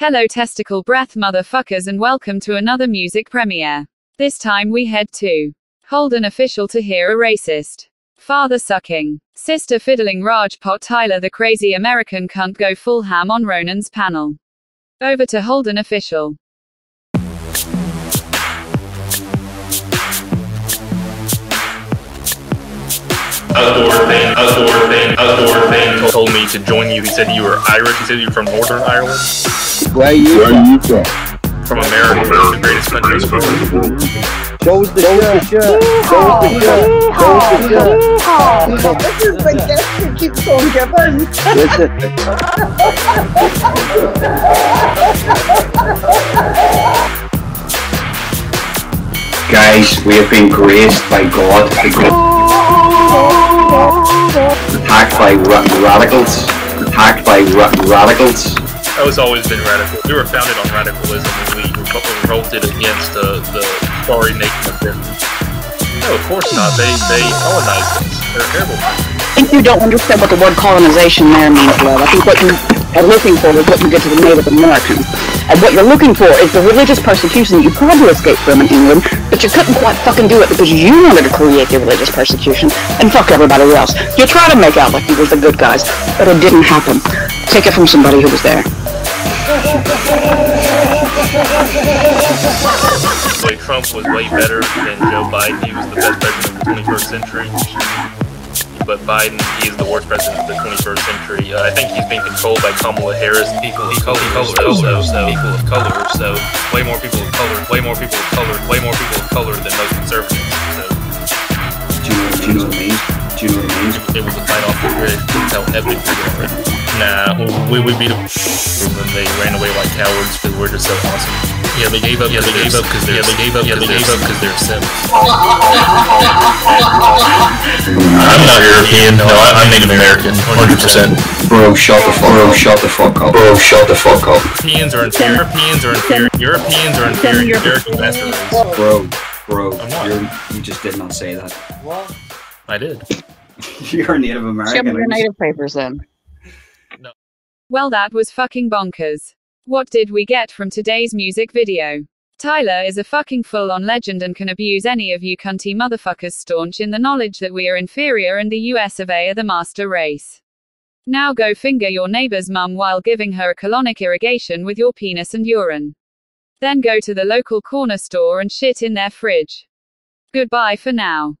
Hello, testicle breath motherfuckers, and welcome to another music premiere. This time we head to Holden official to hear a racist, father sucking, sister fiddling Rajpot Tyler the crazy American cunt go full ham on Ronan's panel. Over to Holden official. Outdoor thing, outdoor thing, outdoor thing. told me to join you. He said you were Irish. He said you were from Northern Ireland, Where are you Where from? are you from? from America, the greatest country in the world. Show us the shirt. Show us the shirt. Show us the shirt. This is the gift you keeps on giving. Listen, Guys, we have been graced by God to go attacked by ra- radicals. Attacked by ra- radicals. I was always been radical. We were founded on radicalism, and we revolted against uh, the sorry nation of Britain. No, of course not. They they colonized us. They're terrible. I think you don't understand what the word colonization there means, love. I think what you are looking for is what you get to the Native Americans. And what you're looking for is the religious persecution that you tried to escape from in England, but you couldn't quite fucking do it because you wanted to create the religious persecution and fuck everybody else. You tried to make out like you were the good guys, but it didn't happen. Take it from somebody who was there. Way Trump was way better than Joe Biden. He was the best president of the 21st century. But Biden, he is the worst president of the 21st century. Uh, I think he's being controlled by Kamala Harris. People of color, so, so, so, people of color, so way more people of color, way more people of color, way more people of color than most conservatives. So Do you know, do you know what it means? Do you know what I it means? able to fight off the grid. That's how epic we are. Nah, we, we beat them. And they ran away like cowards because we're just so awesome. Yeah, they gave up. Yeah, they gave up because they're. Yeah, they gave up. Yeah, they gave up because they're simps. I'm not European. No, I, I'm Native American. 100. percent Bro, shut the fuck Bro, shut the fuck up. Bro, shut the fuck up. Europeans are inferior. Europeans are inferior. Europeans are inferior. American master. Bro, bro, you're, you just did not say that. I did. You're a Native Show American. me your native papers then. Well, that was fucking bonkers. What did we get from today's music video? Tyler is a fucking full on legend and can abuse any of you cunty motherfuckers staunch in the knowledge that we are inferior and the US of A are the master race. Now go finger your neighbor's mum while giving her a colonic irrigation with your penis and urine. Then go to the local corner store and shit in their fridge. Goodbye for now.